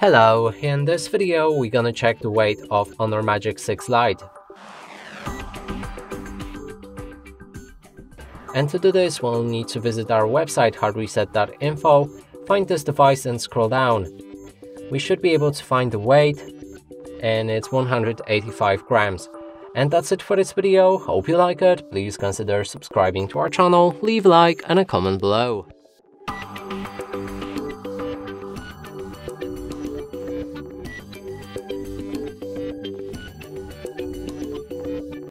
Hello, in this video we're gonna check the weight of Honor Magic 6 Lite. And to do this we'll need to visit our website hardreset.info, find this device and scroll down. We should be able to find the weight and it's 185 grams. And that's it for this video, hope you like it, please consider subscribing to our channel, leave a like and a comment below.